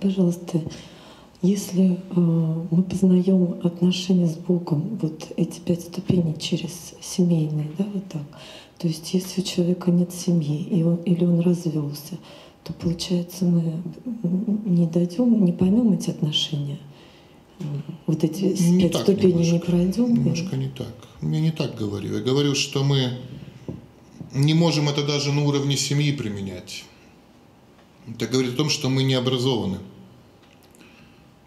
пожалуйста, если э, мы познаем отношения с Богом, вот эти пять ступеней через семейные, да, вот так, то есть если у человека нет семьи и он, или он развелся, то получается мы не дойдем, не поймем эти отношения. Вот эти не пять ступеней немножко, не пройдем. Немножко не так. Я не так говорю. Я говорю, что мы не можем это даже на уровне семьи применять. Это говорит о том, что мы не образованы.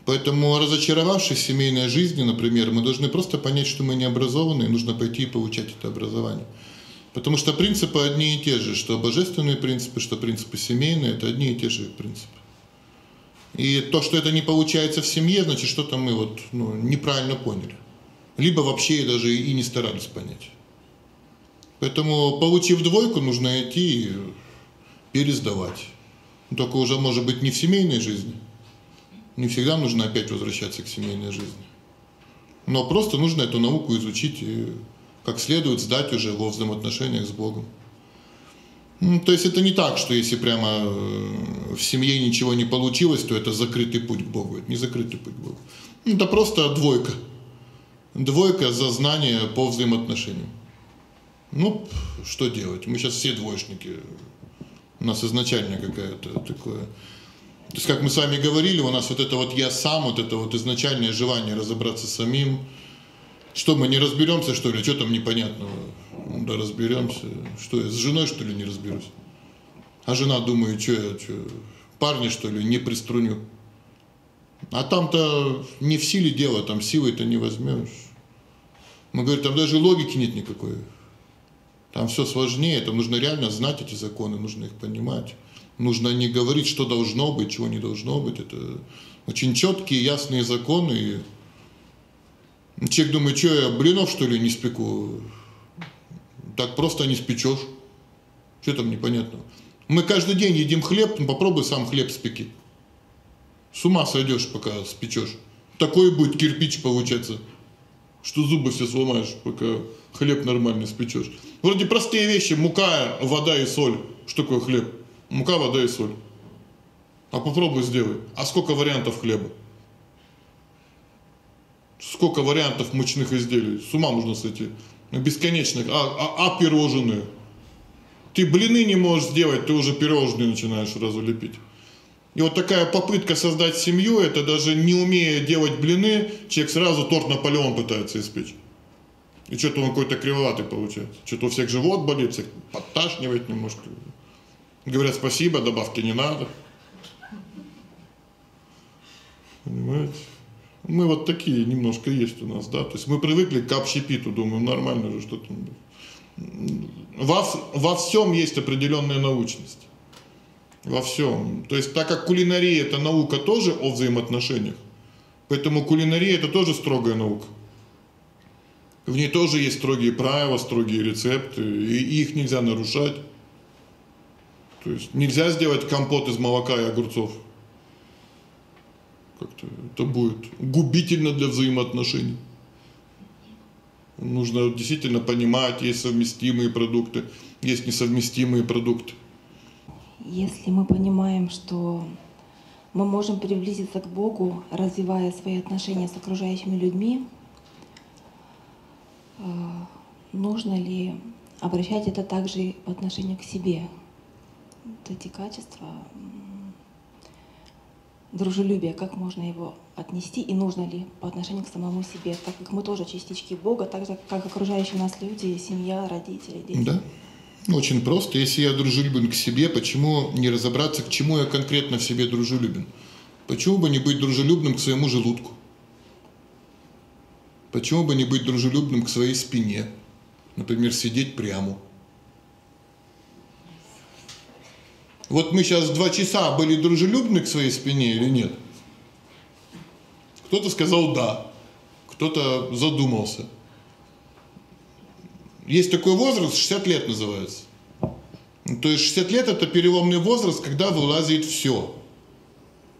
Поэтому, разочаровавшись в семейной жизни, например, мы должны просто понять, что мы не образованы, и нужно пойти и получать это образование. Потому что принципы одни и те же, что божественные принципы, что принципы семейные, это одни и те же принципы. И то, что это не получается в семье, значит, что-то мы вот ну, неправильно поняли. Либо вообще даже и не старались понять. Поэтому, получив двойку, нужно идти и пересдавать. Только уже, может быть, не в семейной жизни. Не всегда нужно опять возвращаться к семейной жизни. Но просто нужно эту науку изучить и как следует сдать уже во взаимоотношениях с Богом. Ну, то есть это не так, что если прямо э, в семье ничего не получилось, то это закрытый путь к Богу. Это не закрытый путь к Богу. Это просто двойка. Двойка за знание по взаимоотношениям. Ну, что делать? Мы сейчас все двоечники. У нас изначально какая-то такое... То есть, как мы с вами говорили, у нас вот это вот «я сам», вот это вот изначальное желание разобраться самим. Что, мы не разберемся, что ли? Что там непонятного? Ну, да разберемся. Что я, с женой, что ли, не разберусь? А жена думает, что я, что, парня, что ли, не приструню? А там-то не в силе дело, там силой-то не возьмешь. Мы говорим, там даже логики нет никакой. Там все сложнее, там нужно реально знать эти законы, нужно их понимать. Нужно не говорить, что должно быть, чего не должно быть. Это очень четкие, ясные законы. И человек думает, что я блинов, что ли, не спеку? Так просто не спечешь. Что там непонятного? Мы каждый день едим хлеб, ну попробуй сам хлеб спеки. С ума сойдешь, пока спечешь. Такой будет кирпич получаться, что зубы все сломаешь, пока хлеб нормально спечешь. Вроде простые вещи, мука, вода и соль. Что такое хлеб? Мука, вода и соль. А попробуй сделай. А сколько вариантов хлеба? Сколько вариантов мучных изделий? С ума можно сойти. Ну, бесконечных. А, а, а пирожные? Ты блины не можешь сделать, ты уже пирожные начинаешь сразу лепить. И вот такая попытка создать семью, это даже не умея делать блины, человек сразу торт Наполеон пытается испечь. И что-то он какой-то кривоватый получается. Что-то у всех живот болит, всех подташнивает немножко. Говорят, спасибо, добавки не надо. Понимаете? Мы вот такие немножко есть у нас, да. То есть мы привыкли к общепиту, думаю, нормально же что-то. Во, во всем есть определенная научность. Во всем. То есть так как кулинария это наука тоже о взаимоотношениях, поэтому кулинария это тоже строгая наука. В ней тоже есть строгие правила, строгие рецепты, и их нельзя нарушать. То есть нельзя сделать компот из молока и огурцов. Как-то это будет губительно для взаимоотношений. Нужно действительно понимать, есть совместимые продукты, есть несовместимые продукты. Если мы понимаем, что мы можем приблизиться к Богу, развивая свои отношения с окружающими людьми, Э, нужно ли обращать это также по отношению к себе? Вот эти качества, дружелюбие, как можно его отнести и нужно ли по отношению к самому себе, так как мы тоже частички Бога, так же, как окружающие нас люди, семья, родители, дети. Да. Очень просто. Если я дружелюбен к себе, почему не разобраться, к чему я конкретно в себе дружелюбен? Почему бы не быть дружелюбным к своему желудку? Почему бы не быть дружелюбным к своей спине? Например, сидеть прямо. Вот мы сейчас два часа были дружелюбны к своей спине или нет? Кто-то сказал «да», кто-то задумался. Есть такой возраст, 60 лет называется. То есть 60 лет это переломный возраст, когда вылазит все.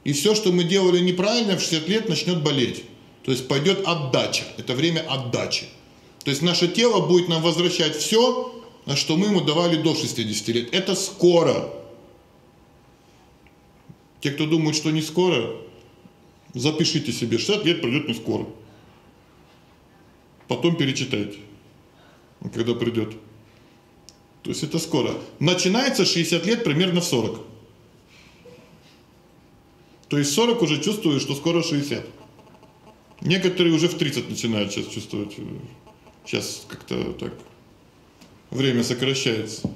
И все, что мы делали неправильно, в 60 лет начнет болеть. То есть пойдет отдача. Это время отдачи. То есть наше тело будет нам возвращать все, что мы ему давали до 60 лет. Это скоро. Те, кто думают, что не скоро, запишите себе, 60 лет пройдет не скоро. Потом перечитайте, когда придет. То есть это скоро. Начинается 60 лет примерно в 40. То есть 40 уже чувствуют, что скоро 60. Некоторые уже в 30 начинают сейчас чувствовать. Сейчас как-то так время сокращается.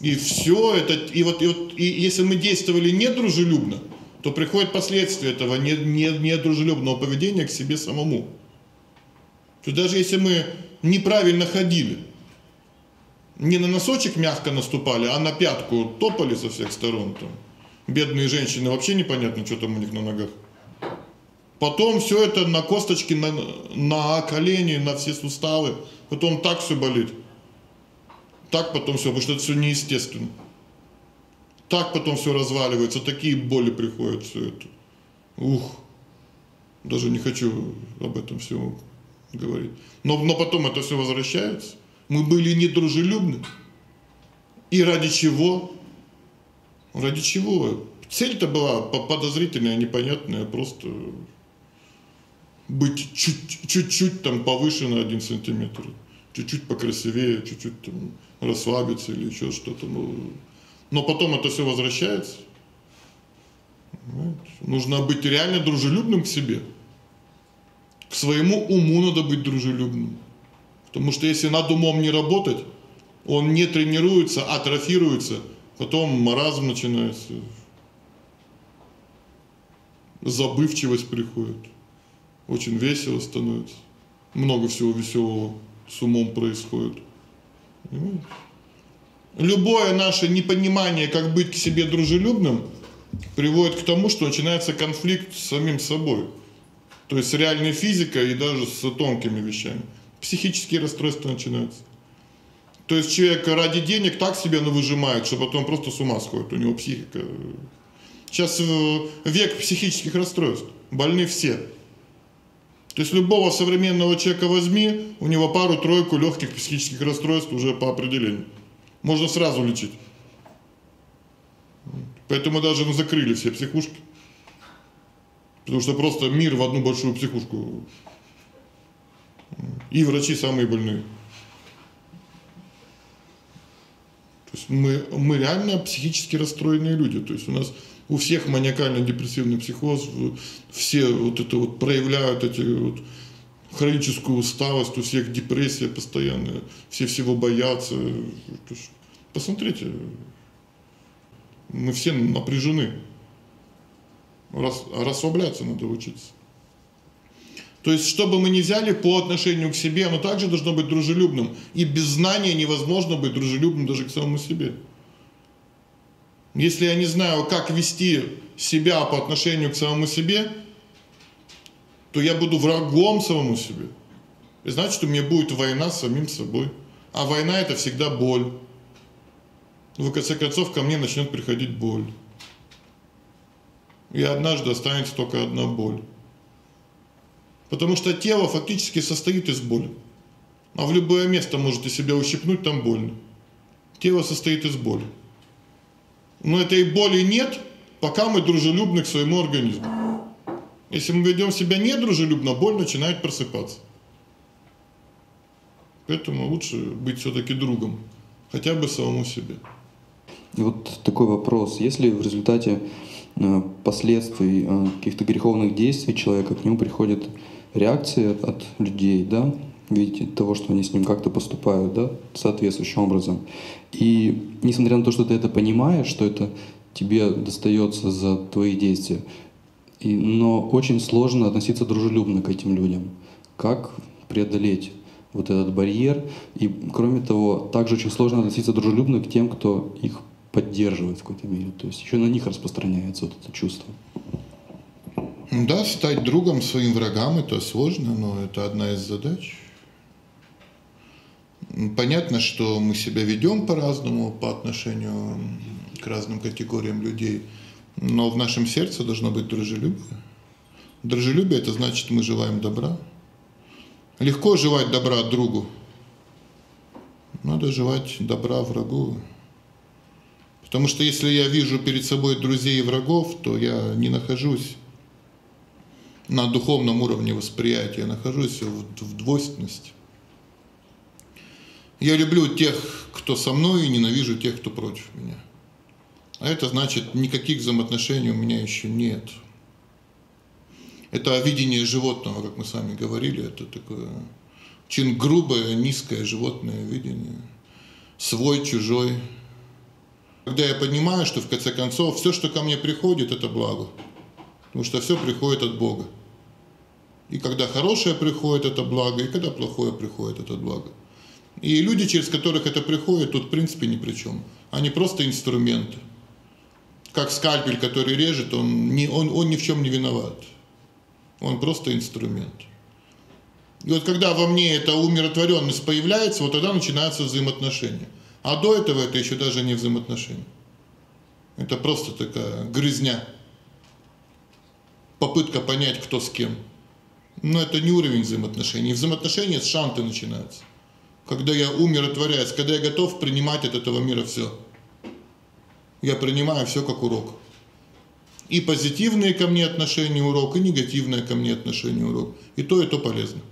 И все это, и вот, и вот и если мы действовали недружелюбно, то приходят последствия этого не, не, недружелюбного поведения к себе самому. То даже если мы неправильно ходили, не на носочек мягко наступали, а на пятку топали со всех сторон, там, бедные женщины, вообще непонятно, что там у них на ногах. Потом все это на косточки, на, на колени, на все суставы. Потом так все болит. Так потом все, потому что это все неестественно. Так потом все разваливается, такие боли приходят, все это. Ух, даже не хочу об этом все говорить. Но, но потом это все возвращается. Мы были недружелюбны. И ради чего? Ради чего? Цель-то была подозрительная, непонятная, просто быть чуть-чуть там повыше на один сантиметр, чуть-чуть покрасивее, чуть-чуть там расслабиться или еще что-то. Ну, но потом это все возвращается. Понимаете? Нужно быть реально дружелюбным к себе. Своему уму надо быть дружелюбным. Потому что если над умом не работать, он не тренируется, атрофируется, потом маразм начинается, забывчивость приходит, очень весело становится, много всего веселого с умом происходит. Любое наше непонимание, как быть к себе дружелюбным, приводит к тому, что начинается конфликт с самим собой. То есть с реальной физикой и даже с тонкими вещами. Психические расстройства начинаются. То есть человек ради денег так себя выжимает, что потом просто с ума сходит. У него психика. Сейчас э, век психических расстройств. Больны все. То есть любого современного человека возьми, у него пару-тройку легких психических расстройств уже по определению. Можно сразу лечить. Поэтому даже ну, закрыли все психушки. Потому что просто мир в одну большую психушку. И врачи самые больные. То есть мы, мы реально психически расстроенные люди. То есть у нас у всех маниакально-депрессивный психоз, все вот это вот проявляют эти вот хроническую усталость, у всех депрессия постоянная, все всего боятся. Посмотрите, мы все напряжены. Рас, расслабляться надо учиться. То есть, что бы мы ни взяли по отношению к себе, оно также должно быть дружелюбным. И без знания невозможно быть дружелюбным даже к самому себе. Если я не знаю, как вести себя по отношению к самому себе, то я буду врагом самому себе. И значит, у меня будет война с самим собой. А война это всегда боль. В конце концов, ко мне начнет приходить боль. И однажды останется только одна боль. Потому что тело фактически состоит из боли. А в любое место можете себя ущипнуть, там больно. Тело состоит из боли. Но этой боли нет, пока мы дружелюбны к своему организму. Если мы ведем себя недружелюбно, боль начинает просыпаться. Поэтому лучше быть все-таки другом, хотя бы самому себе. И вот такой вопрос. Если в результате последствий э, каких-то греховных действий человека к нему приходит реакция от людей, да, видите, того, что они с ним как-то поступают, да, соответствующим образом. И несмотря на то, что ты это понимаешь, что это тебе достается за твои действия, и, но очень сложно относиться дружелюбно к этим людям. Как преодолеть вот этот барьер? И кроме того, также очень сложно относиться дружелюбно к тем, кто их поддерживает в какой-то мере. То есть еще на них распространяется вот это чувство. Да, стать другом своим врагам это сложно, но это одна из задач. Понятно, что мы себя ведем по-разному по отношению к разным категориям людей, но в нашем сердце должно быть дружелюбие. Дружелюбие – это значит, мы желаем добра. Легко желать добра другу. Надо желать добра врагу. Потому что если я вижу перед собой друзей и врагов, то я не нахожусь на духовном уровне восприятия, я нахожусь в, в двойственности. Я люблю тех, кто со мной, и ненавижу тех, кто против меня. А это значит, никаких взаимоотношений у меня еще нет. Это видение животного, как мы с вами говорили, это такое очень грубое, низкое животное видение. Свой, чужой. Когда я понимаю, что в конце концов все, что ко мне приходит, это благо. Потому что все приходит от Бога. И когда хорошее приходит, это благо, и когда плохое приходит, это благо. И люди, через которых это приходит, тут в принципе ни при чем. Они просто инструменты. Как скальпель, который режет, он, не, он, он ни в чем не виноват. Он просто инструмент. И вот когда во мне эта умиротворенность появляется, вот тогда начинаются взаимоотношения. А до этого это еще даже не взаимоотношения. Это просто такая грызня. Попытка понять, кто с кем. Но это не уровень взаимоотношений. Взаимоотношения с шанты начинаются. Когда я умиротворяюсь, когда я готов принимать от этого мира все. Я принимаю все как урок. И позитивные ко мне отношения урок, и негативное ко мне отношение урок. И то, и то полезно.